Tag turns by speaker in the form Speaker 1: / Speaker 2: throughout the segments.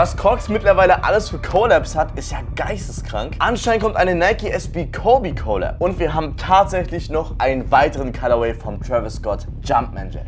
Speaker 1: Was Crocs mittlerweile alles für Collabs hat, ist ja geisteskrank. Anscheinend kommt eine Nike SB Kobe Collab. Und wir haben tatsächlich noch einen weiteren Colorway vom Travis Scott Jumpman Jack.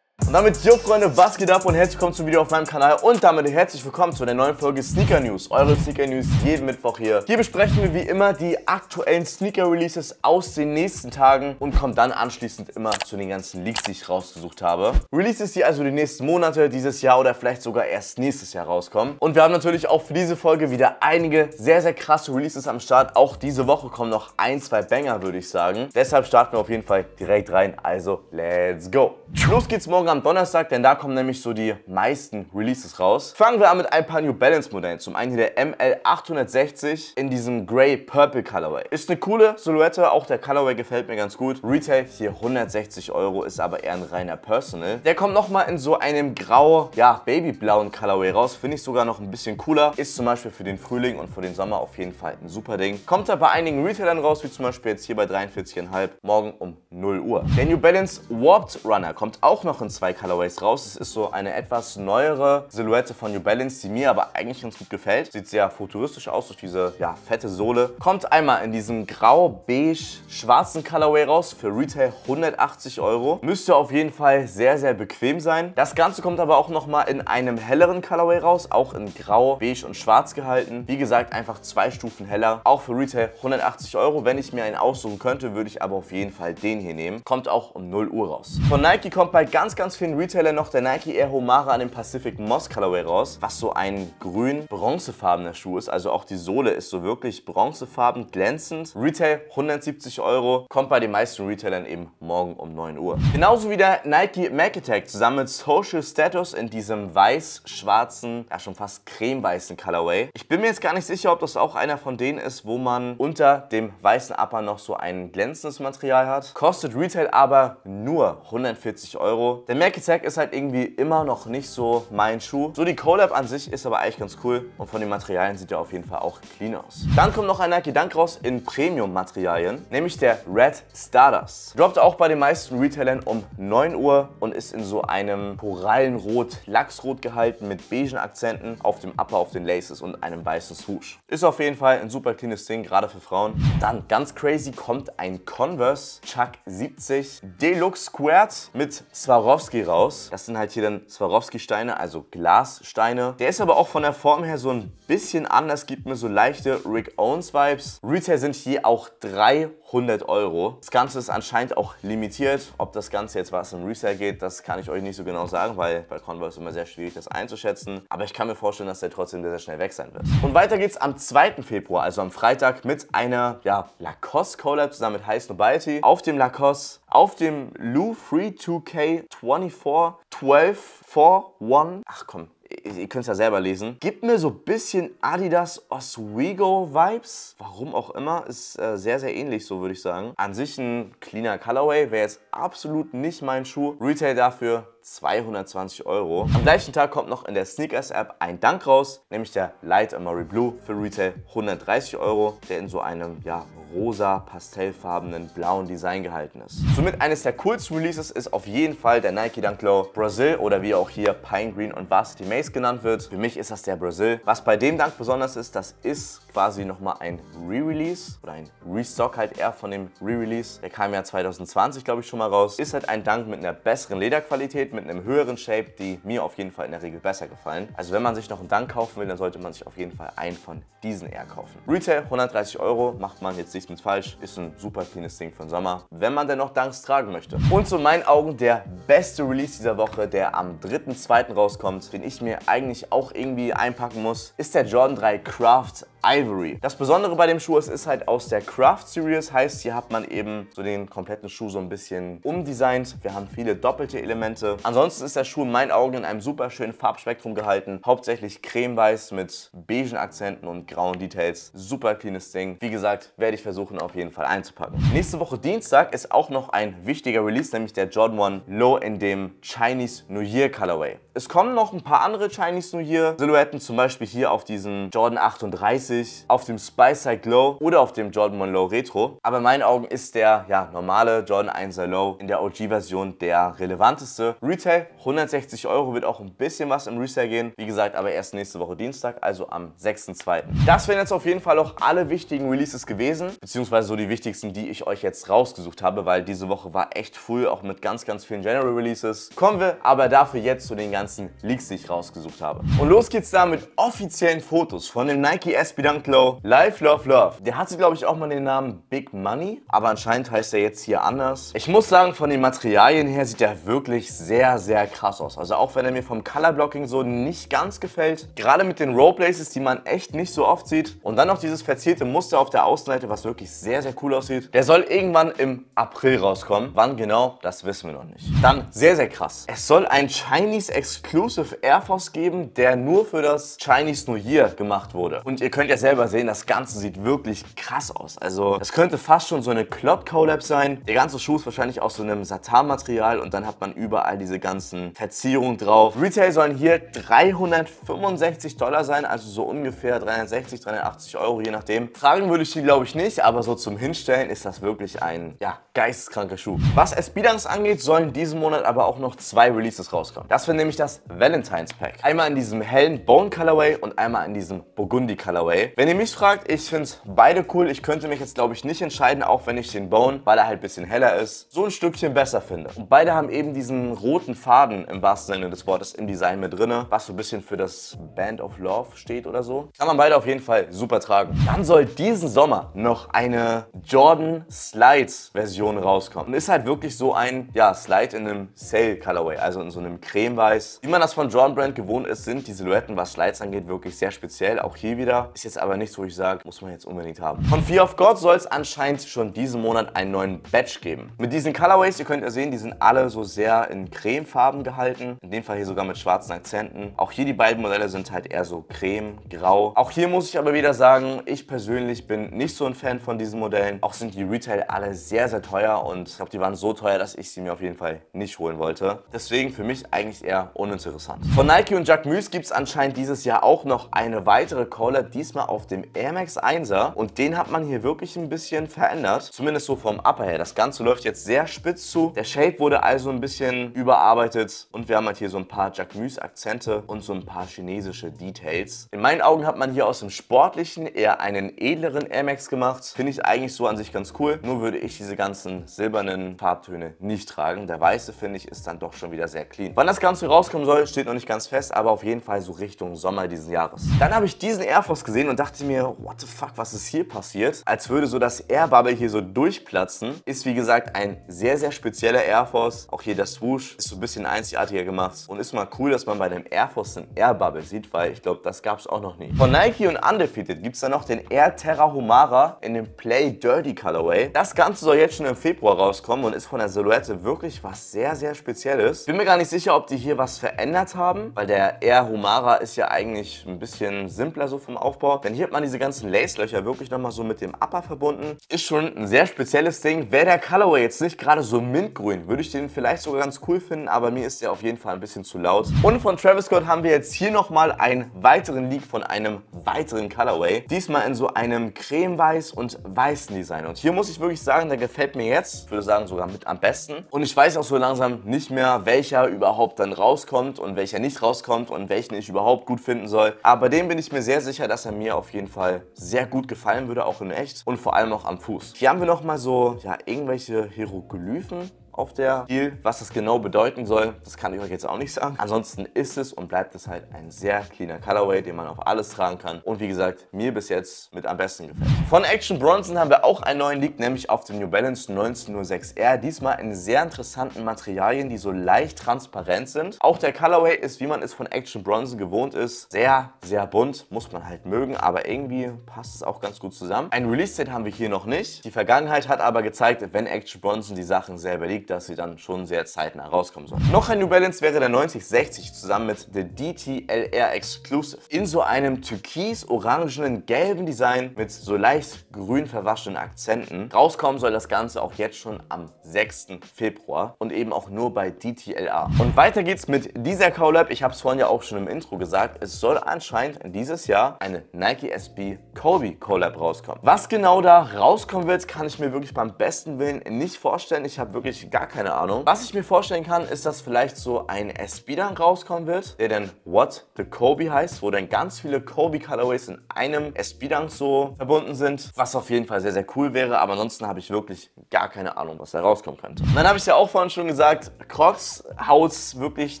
Speaker 1: Und damit, yo Freunde, was geht ab und herzlich willkommen zum Video auf meinem Kanal und damit herzlich willkommen zu einer neuen Folge Sneaker News. Eure Sneaker News jeden Mittwoch hier. Hier besprechen wir wie immer die aktuellen Sneaker Releases aus den nächsten Tagen und kommen dann anschließend immer zu den ganzen Leaks, die ich rausgesucht habe. Releases, die also die nächsten Monate, dieses Jahr oder vielleicht sogar erst nächstes Jahr rauskommen. Und wir haben natürlich auch für diese Folge wieder einige sehr, sehr krasse Releases am Start. Auch diese Woche kommen noch ein, zwei Banger, würde ich sagen. Deshalb starten wir auf jeden Fall direkt rein. Also, let's go. Los geht's morgen am Donnerstag, denn da kommen nämlich so die meisten Releases raus. Fangen wir an mit ein paar New Balance Modellen. Zum einen hier der ML860 in diesem Grey Purple Colorway. Ist eine coole Silhouette, auch der Colorway gefällt mir ganz gut. Retail hier 160 Euro, ist aber eher ein reiner Personal. Der kommt nochmal in so einem grau, ja, babyblauen Colorway raus. Finde ich sogar noch ein bisschen cooler. Ist zum Beispiel für den Frühling und für den Sommer auf jeden Fall ein super Ding. Kommt da bei einigen Retailern raus, wie zum Beispiel jetzt hier bei 43,5, morgen um 0 Uhr. Der New Balance Warped Runner kommt auch noch in zwei Colorways raus. Es ist so eine etwas neuere Silhouette von New Balance, die mir aber eigentlich ganz gut gefällt. Sieht sehr futuristisch aus durch diese ja, fette Sohle. Kommt einmal in diesem grau-beige-schwarzen Colorway raus für Retail 180 Euro. Müsste auf jeden Fall sehr, sehr bequem sein. Das Ganze kommt aber auch nochmal in einem helleren Colorway raus, auch in grau, beige und schwarz gehalten. Wie gesagt, einfach zwei Stufen heller. Auch für Retail 180 Euro. Wenn ich mir einen aussuchen könnte, würde ich aber auf jeden Fall den hier nehmen. Kommt auch um 0 Uhr raus. Von Nike kommt bei ganz, ganz vielen Retailern noch der Nike Air Homara an dem Pacific Moss Colorway raus, was so ein grün-bronzefarbener Schuh ist. Also auch die Sohle ist so wirklich bronzefarben, glänzend. Retail 170 Euro, kommt bei den meisten Retailern eben morgen um 9 Uhr. Genauso wie der Nike Mac Attack zusammen mit Social Status in diesem weiß-schwarzen, ja schon fast cremeweißen Colorway. Ich bin mir jetzt gar nicht sicher, ob das auch einer von denen ist, wo man unter dem weißen Upper noch so ein glänzendes Material hat. Kostet Retail aber nur 140 Euro. Der Mac Attack ist halt irgendwie immer noch nicht so mein Schuh. So die Collab an sich ist aber eigentlich ganz cool und von den Materialien sieht er auf jeden Fall auch clean aus. Dann kommt noch ein Nike Dunk raus in Premium-Materialien, nämlich der Red Stardust. Droppt auch bei den meisten Retailern um 9 Uhr und ist in so einem Korallenrot, Lachsrot gehalten mit beigen Akzenten auf dem Upper, auf den Laces und einem weißen Swoosh. Ist auf jeden Fall ein super cleanes Ding, gerade für Frauen. Dann ganz crazy kommt ein Converse Chuck 70 Deluxe Squared mit Swarovski raus. Das sind halt hier dann Swarovski-Steine, also Glassteine. Der ist aber auch von der Form her so ein bisschen anders, gibt mir so leichte Rick Owens Vibes. Retail sind hier auch 300 Euro. Das Ganze ist anscheinend auch limitiert. Ob das Ganze jetzt was im Resale geht, das kann ich euch nicht so genau sagen, weil bei Converse immer sehr schwierig das einzuschätzen. Aber ich kann mir vorstellen, dass der trotzdem sehr, sehr schnell weg sein wird. Und weiter geht's am 2. Februar, also am Freitag, mit einer ja, Lacoste Collab zusammen mit High Snobiety. Auf dem Lacoste, auf dem Lou Free 2K 24 12 4 1. Ach komm, ihr könnt es ja selber lesen. Gibt mir so ein bisschen Adidas Oswego Vibes. Warum auch immer. Ist äh, sehr, sehr ähnlich, so würde ich sagen. An sich ein cleaner Colorway. Wäre jetzt absolut nicht mein Schuh. Retail dafür 220 Euro. Am gleichen Tag kommt noch in der Sneakers-App ein Dank raus, nämlich der Light Amari Blue für Retail 130 Euro, der in so einem ja, rosa, pastellfarbenen, blauen Design gehalten ist. Somit eines der coolsten Releases ist auf jeden Fall der Nike Dunk Low Brazil oder wie auch hier Pine Green und Varsity Maze genannt wird. Für mich ist das der Brazil. Was bei dem Dunk besonders ist, das ist quasi nochmal ein Re-Release oder ein Restock halt eher von dem Re-Release. Der kam ja 2020, glaube ich, schon mal raus. Ist halt ein Dunk mit einer besseren Lederqualität, mit einem höheren Shape, die mir auf jeden Fall in der Regel besser gefallen. Also wenn man sich noch einen Dunk kaufen will, dann sollte man sich auf jeden Fall einen von diesen eher kaufen. Retail 130 Euro, macht man jetzt nichts mit falsch, ist ein super cleanes Ding für den Sommer, wenn man denn noch Dunks tragen möchte. Und zu meinen Augen der beste Release dieser Woche, der am 3.2. rauskommt, den ich mir eigentlich auch irgendwie einpacken muss, ist der Jordan 3 Craft Ivory. Das Besondere bei dem Schuh ist, ist halt aus der Craft Series, heißt hier hat man eben so den kompletten Schuh so ein bisschen umdesignt. Wir haben viele doppelte Elemente. Ansonsten ist der Schuh in meinen Augen in einem super schönen Farbspektrum gehalten. Hauptsächlich cremeweiß mit beigen Akzenten und grauen Details. Super cleanes Ding. Wie gesagt, werde ich versuchen auf jeden Fall einzupacken. Nächste Woche Dienstag ist auch noch ein wichtiger Release, nämlich der Jordan 1 Low in dem Chinese New Year Colorway. Es kommen noch ein paar andere Chinese New Year Silhouetten, zum Beispiel hier auf diesem Jordan 38 wirklich auf dem Spice Glow oder auf dem Jordan 1 Low Retro. Aber in meinen Augen ist der ja, normale Jordan 1 Low in der OG-Version der relevanteste. Retail 160 Euro wird auch ein bisschen was im Resale gehen. Wie gesagt, aber erst nächste Woche Dienstag, also am 6.2. Das wären jetzt auf jeden Fall auch alle wichtigen Releases gewesen, beziehungsweise so die wichtigsten, die ich euch jetzt rausgesucht habe, weil diese Woche war echt früh, auch mit ganz, ganz vielen General Releases. Kommen wir aber dafür jetzt zu den ganzen Leaks, die ich rausgesucht habe. Und los geht's da mit offiziellen Fotos von dem Nike SB Low Life Love Love. Der hatte, glaube ich, auch mal den Namen Big Money, aber anscheinend heißt er jetzt hier anders. Ich muss sagen, von den Materialien her sieht er wirklich sehr, sehr krass aus. Also auch wenn er mir vom Color Blocking so nicht ganz gefällt, gerade mit den Roleplaces, die man echt nicht so oft sieht und dann noch dieses verzierte Muster auf der Außenseite, was wirklich sehr, sehr cool aussieht. Der soll irgendwann im April rauskommen. Wann genau, das wissen wir noch nicht. Dann sehr, sehr krass. Es soll ein Chinese Exclusive Air Force geben, der nur für das Chinese New Year gemacht wurde. Und ihr könnt ja selber sehen, das Ganze sieht wirklich krass aus. Also das könnte fast schon so eine Clot Collab sein. Der ganze Schuh ist wahrscheinlich aus so einem Satin-Material und dann hat man überall diese ganzen Verzierungen drauf. Retail sollen hier 365 Dollar sein, also so ungefähr 360, 380 Euro, je nachdem. Tragen würde ich die glaube ich nicht, aber so zum Hinstellen ist das wirklich ein, ja, geisteskranker Schuh. Was SB-Dunks angeht, sollen diesen Monat aber auch noch zwei Releases rauskommen. Das wäre nämlich das Valentine's Pack. Einmal in diesem hellen Bone Colorway und einmal in diesem Burgundy Colorway. Wenn ihr mich fragt, ich finde beide cool. Ich könnte mich jetzt glaube ich nicht entscheiden, auch wenn ich den Bone, weil er halt ein bisschen heller ist, so ein Stückchen besser finde. Und beide haben eben diesen roten Faden im wahrsten Sinne des Wortes im Design mit drin, was so ein bisschen für das Band of Love steht oder so. Kann man beide auf jeden Fall super tragen. Dann soll diesen Sommer noch eine Jordan Slides Version rauskommen. Und ist halt wirklich so ein, ja, Slide in einem Sail Colorway, also in so einem Cremeweiß. Wie man das von Jordan Brand gewohnt ist, sind die Silhouetten, was Slides angeht, wirklich sehr speziell. Auch hier wieder. Ist jetzt aber nichts, wo ich sage, muss man jetzt unbedingt haben. Von Fear of God soll es anscheinend schon diesen Monat einen neuen Batch geben. Mit diesen Colorways, ihr könnt ja sehen, die sind alle so sehr in Cremefarben gehalten. In dem Fall hier sogar mit schwarzen Akzenten. Auch hier die beiden Modelle sind halt eher so creme, grau. Auch hier muss ich aber wieder sagen, ich persönlich bin nicht so ein Fan von diesen Modellen. Auch sind die Retail alle sehr, sehr teuer und ich glaube, die waren so teuer, dass ich sie mir auf jeden Fall nicht holen wollte. Deswegen für mich eigentlich eher uninteressant. Von Nike und Jacquemus gibt es anscheinend dieses Jahr auch noch eine weitere Collab, diesmal auf dem Air Max 1er. Und den hat man hier wirklich ein bisschen verändert. Zumindest so vom Upper her. Das Ganze läuft jetzt sehr spitz zu. Der Shape wurde also ein bisschen überarbeitet. Und wir haben halt hier so ein paar Jacquemus-Akzente und so ein paar chinesische Details. In meinen Augen hat man hier aus dem Sportlichen eher einen edleren Air Max gemacht. Finde ich eigentlich so an sich ganz cool. Nur würde ich diese ganzen silbernen Farbtöne nicht tragen. Der weiße, finde ich, ist dann doch schon wieder sehr clean. Wann das Ganze rauskommen soll, steht noch nicht ganz fest, aber auf jeden Fall so Richtung Sommer dieses Jahres. Dann habe ich diesen Air Force gesehen und dachte mir, what the fuck, was ist hier passiert? Als würde so das Air Bubble hier so durchplatzen. Ist wie gesagt ein sehr, sehr spezieller Air Force. Auch hier der Swoosh ist so ein bisschen einzigartiger gemacht und ist mal cool, dass man bei dem Air Force einen Air Bubble sieht, weil ich glaube, das gab es auch noch nie. Von Nike und Undefeated gibt es dann noch den Air Terra Humara in dem Play Dirty Colorway. Das Ganze soll jetzt schon im Februar rauskommen und ist von der Silhouette wirklich was sehr, sehr Spezielles. Bin mir gar nicht sicher, ob die hier was verändert haben, weil der Air Humara ist ja eigentlich ein bisschen simpler so vom Aufbau. Denn hier hat man diese ganzen Lace-Löcher wirklich nochmal so mit dem Upper verbunden. Ist schon ein sehr spezielles Ding. Wäre der Colorway jetzt nicht gerade so mintgrün, würde ich den vielleicht sogar ganz cool finden, aber mir ist der auf jeden Fall ein bisschen zu laut. Und von Travis Scott haben wir jetzt hier nochmal einen weiteren Leak von einem weiteren Colorway. Diesmal in so einem cremeweiß und weißen Design. Und hier muss ich wirklich sagen, der gefällt mir jetzt, ich würde sagen sogar mit am besten. Und ich weiß auch so langsam nicht mehr, welcher überhaupt dann rauskommt und welcher nicht rauskommt und welchen ich überhaupt gut finden soll. Aber dem bin ich mir sehr sicher, dass er mir auf jeden Fall sehr gut gefallen würde, auch in echt und vor allem auch am Fuß. Hier haben wir nochmal so, ja, irgendwelche Hieroglyphen auf der Heel. Was das genau bedeuten soll, das kann ich euch jetzt auch nicht sagen. Ansonsten ist es und bleibt es halt ein sehr cleaner Colorway, den man auf alles tragen kann. Und wie gesagt, mir bis jetzt mit am besten gefällt. Von Action Bronson haben wir auch einen neuen Leak, nämlich auf dem New Balance 1906R. Diesmal in sehr interessanten Materialien, die so leicht transparent sind. Auch der Colorway ist, wie man es von Action Bronson gewohnt ist, sehr, sehr bunt. Muss man halt mögen, aber irgendwie passt es auch ganz gut zusammen. Ein Release-Date haben wir hier noch nicht. Die Vergangenheit hat aber gezeigt, wenn Action Bronson die Sachen selber liegt, angekündigt, dass sie dann schon sehr zeitnah rauskommen soll. Noch ein New Balance wäre der 9060 zusammen mit der DTLR Exclusive. In so einem türkis-orangenen, gelben Design mit so leicht grün verwaschenen Akzenten. Rauskommen soll das Ganze auch jetzt schon am 6. Februar und eben auch nur bei DTLR. Und weiter geht's mit dieser Collab. Ich habe es vorhin ja auch schon im Intro gesagt. Es soll anscheinend dieses Jahr eine Nike SB Kobe Collab rauskommen. Was genau da rauskommen wird, kann ich mir wirklich beim besten Willen nicht vorstellen. Ich habe wirklich gar keine Ahnung. Was ich mir vorstellen kann, ist, dass vielleicht so ein SB dann rauskommen wird, der dann What the Kobe heißt, wo dann ganz viele Kobe Colorways in einem SB Dunk so verbunden sind, was auf jeden Fall sehr, sehr cool wäre. Aber ansonsten habe ich wirklich gar keine Ahnung, was da rauskommen könnte. Und dann habe ich ja auch vorhin schon gesagt, Crocs haut wirklich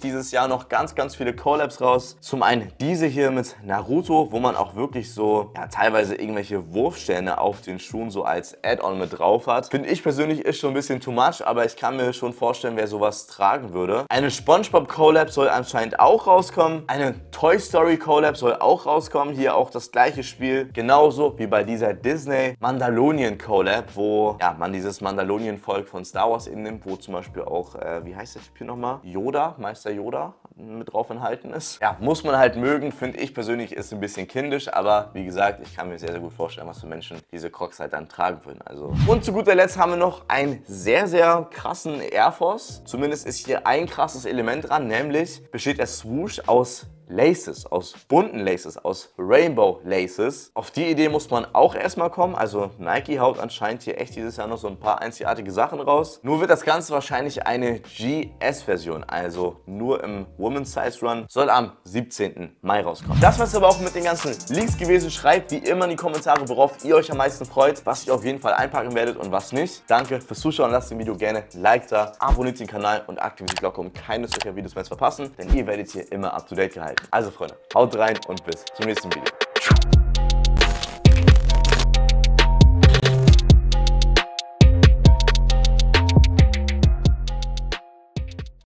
Speaker 1: dieses Jahr noch ganz, ganz viele Collabs raus. Zum einen diese hier mit Naruto, wo man auch wirklich so ja, teilweise irgendwelche Wurfsterne auf den Schuhen so als Add-on mit drauf hat. Finde ich persönlich ist schon ein bisschen too much, aber ich kann mir schon vorstellen, wer sowas tragen würde. Eine SpongeBob Collab soll anscheinend auch rauskommen. Eine Toy Story Collab soll auch rauskommen. Hier auch das gleiche Spiel. Genauso wie bei dieser Disney Mandalorian Collab, wo ja, man dieses Mandalorian-Volk von Star Wars eben wo zum Beispiel auch, äh, wie heißt der Typ hier nochmal? Yoda, Meister Yoda mit drauf enthalten ist. Ja, muss man halt mögen, finde ich persönlich ist ein bisschen kindisch, aber wie gesagt, ich kann mir sehr, sehr gut vorstellen, was für Menschen diese Crocs halt dann tragen würden. Also. Und zu guter Letzt haben wir noch einen sehr, sehr krassen Air Force. Zumindest ist hier ein krasses Element dran, nämlich besteht der Swoosh aus Laces, aus bunten Laces, aus Rainbow Laces. Auf die Idee muss man auch erstmal kommen. Also Nike haut anscheinend hier echt dieses Jahr noch so ein paar einzigartige Sachen raus. Nur wird das Ganze wahrscheinlich eine GS-Version, also nur im Women's Size Run, soll am 17. Mai rauskommen. Das war es aber auch mit den ganzen Links gewesen. Schreibt wie immer in die Kommentare, worauf ihr euch am meisten freut, was ihr auf jeden Fall einpacken werdet und was nicht. Danke fürs Zuschauen. Lasst dem Video gerne Like da, abonniert den Kanal und aktiviert die Glocke, um keines solcher Videos mehr zu verpassen, denn ihr werdet hier immer up to date gehalten. Also Freunde, haut rein und bis zum nächsten Video.